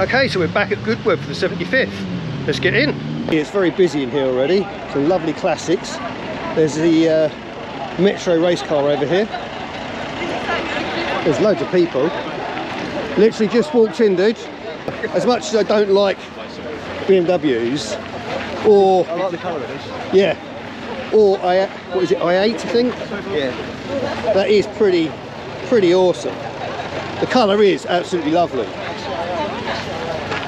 Okay, so we're back at Goodwood for the 75th. Let's get in. It's very busy in here already. Some lovely classics. There's the uh, Metro race car over here. There's loads of people. Literally just walked in, dude. As much as I don't like BMWs, or I like the colour of this. yeah, or I what is it i8 I think. Yeah. That is pretty pretty awesome. The colour is absolutely lovely.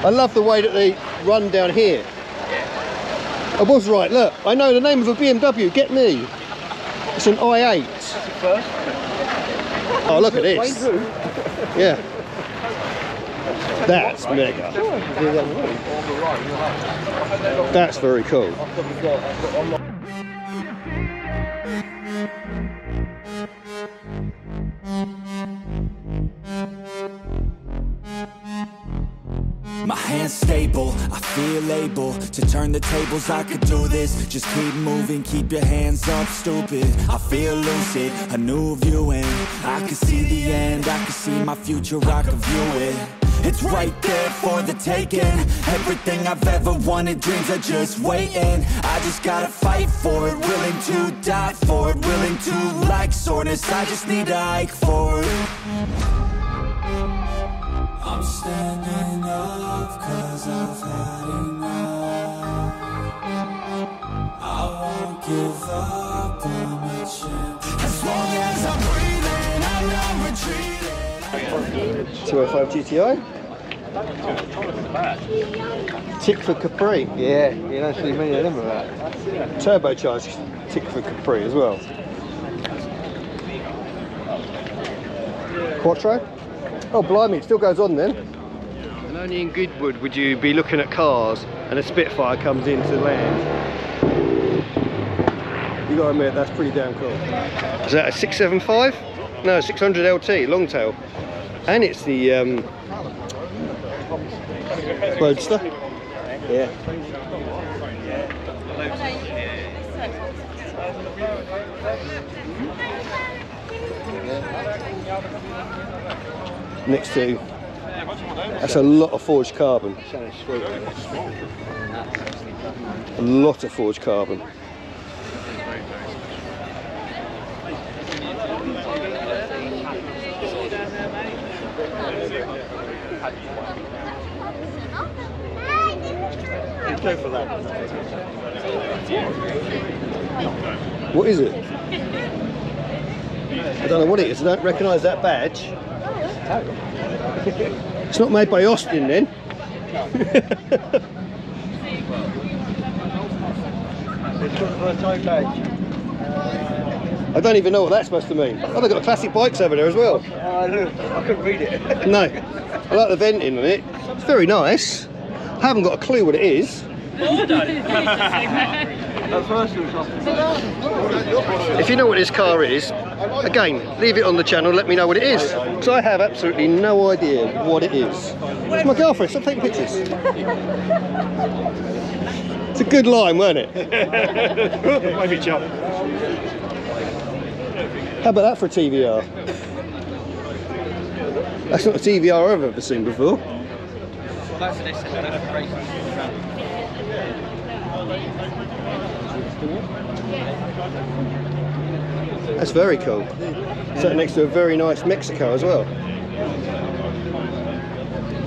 I love the way that they run down here. I was right, look, I know the name of a BMW, get me. It's an i8. First. Oh, look at this. Yeah. That's mega. That's very cool. Stable, I feel able to turn the tables. I could do this. Just keep moving, keep your hands up, stupid. I feel lucid, a new view, and I can see the end. I can see my future, I can view it. It's right there for the taking. Everything I've ever wanted, dreams are just waiting. I just gotta fight for it, willing to die for it, willing to like soreness. I just need a hike for it. I'm standing up cause I've had enough I won't give up, As long as I'm breathing, I'm not retreating 205 GTI. Tickford Capri. Yeah, you don't see many of them. Turbocharged Tickford Capri as well. Quattro? Oh blimey, it still goes on then. And only in Goodwood would you be looking at cars and a Spitfire comes into land. You gotta admit, that's pretty damn cool. Is that a 675? No, 600 LT, long tail. And it's the um, Roadster. Yeah. Next to, that's a lot of forged carbon. A lot of forged carbon. What is it? I don't know what it is. I don't recognise that badge. It's not made by Austin then. It's got for a toe badge. I don't even know what that's supposed to mean. Oh, they've got classic bikes over there as well. Oh, look, I couldn't read it. No, I like the venting on it. It's very nice. I haven't got a clue what it is. At first it was off. If you know what this car is, again, leave it on the channel, let me know what it is. Because I have absolutely no idea what it is. It's my girlfriend, stop taking pictures. It's a good line, weren't it? Maybe jump. How about that for a TVR? That's not a TVR I've ever seen before. That's very cool. Sat next to a very nice Mexico as well.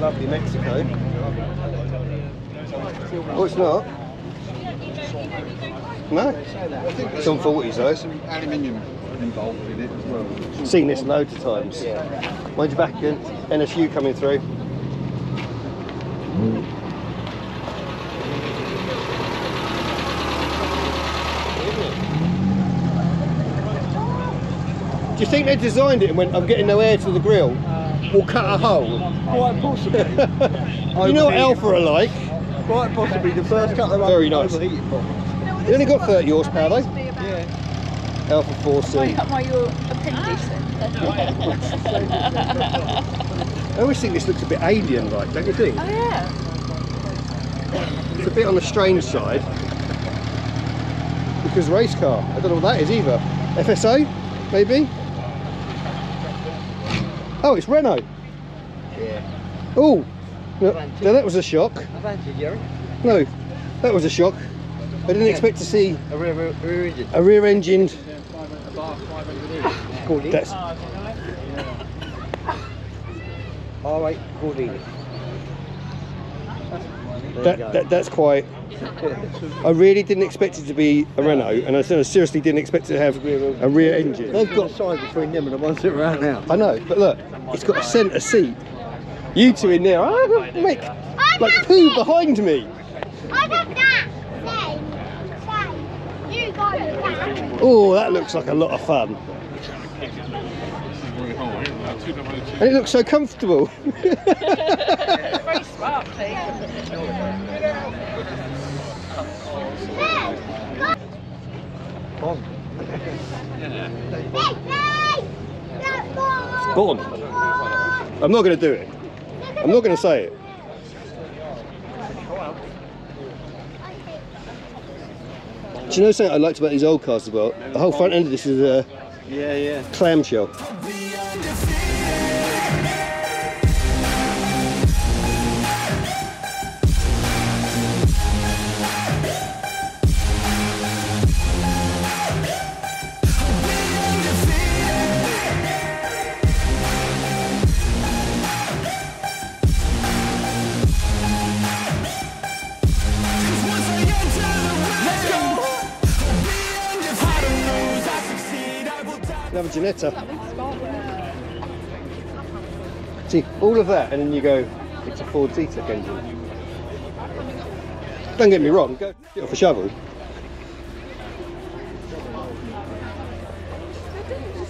Lovely Mexico. Oh, it's not. No. It's on 40s though. Aluminium involved in it as well. Seen this loads of times. Mind your back again. NSU coming through. Do you think they designed it and went, I'm getting no air to the grill? We'll cut a hole. Quite possibly. You know what Alfa are like? Quite possibly the first couple of Very nice. overheated problems. They only got 30 horsepower though. Yeah. Alfa 4C. Up my your appendix I always think this looks a bit alien like, don't you think? Oh yeah. It's a bit on the strange side. Because race car. I don't know what that is either. FSO, maybe? Oh, it's Renault. Yeah. Oh, No, now that was a shock. Fancy Jerry. No, that was a shock. I didn't expect to see A rear, rear, rear engine. a rear-engined. Called it. That's All right, it. There that, that that's quite. I really didn't expect it to be a Renault, and I seriously didn't expect it to have a rear engine. They've got a sign between them and the ones that are out now. I know, but look, it's got a centre seat. You two in there, I'm gonna make like poo behind me. I got that. Say, say, you got that. Oh, that looks like a lot of fun. And it looks so comfortable. Very sparkly. On. Go on. I'm not going to do it. I'm not going to say it. Do you know something I liked about these old cars as well? The whole front end of this is a Yeah, yeah. clamshell. See, all of that, and then you go, it's a Ford Zetec engine. Don't get me wrong, go get off a shovel.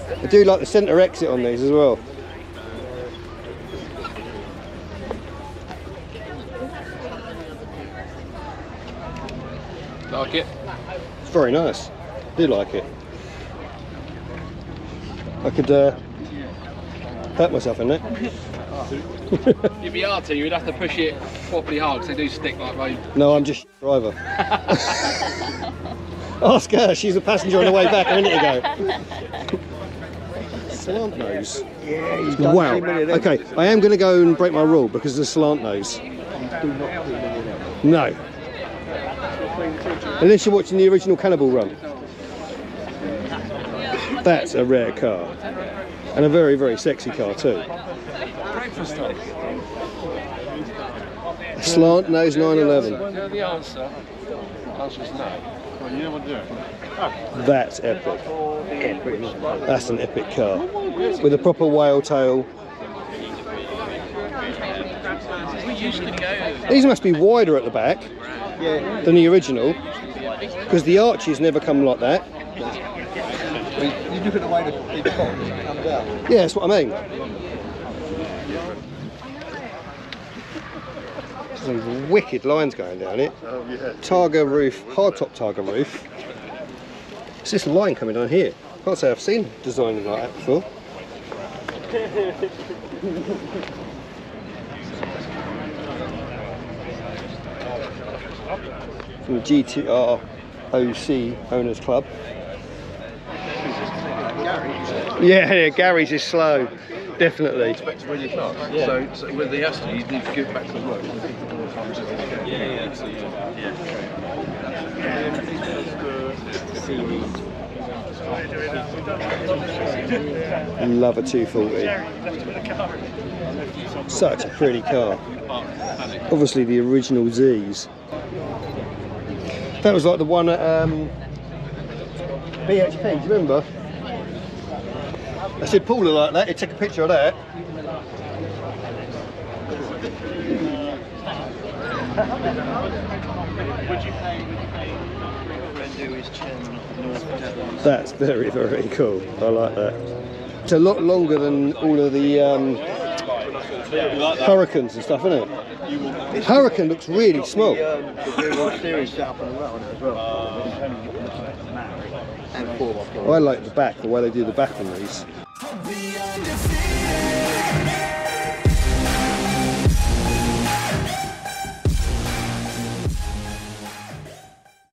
I do like the centre exit on these as well. Like it? It's very nice. I do like it. I could uh, hurt myself in it. You'd be hard to, you'd have to push it properly hard because they do stick like road. No, I'm just driver. Ask her, she's a passenger on the way back a minute ago. Slant nose. Yeah, you've done Wow. too many of them. Okay, I am going to go and break my rule because of the slant nose. Do not do many of them. No. Unless you're watching the original Cannonball Run. That's a rare car. And a very, very sexy car too. A slant nose 911. You know the answer? The answer is no. That's epic. That's an epic car. With a proper whale tail. These must be wider at the back than the original. Because the arches never come like that. You look at the way the, the top comes out. Yeah, that's what I mean. Some wicked lines going down it. Oh, Targa roof, hardtop Targa roof. It's this line coming down here. Can't say I've seen designing like that before. From the GTR OC Owners Club. Yeah, yeah, Gary's is slow, definitely. Expect to win your class. So, so with the Aston, you need to give back to the road. Yeah, yeah, yeah. Yeah. Love a 240. Such a pretty car. Obviously the original Z's. That was like the one at um, BHP, do you remember? I said Paula like that, he'd take a picture of that. That's very, very cool. I like that. It's a lot longer than all of the um, Hurricanes and stuff, isn't it? Hurricane looks really small. And. I like the back, the way they do the back on these.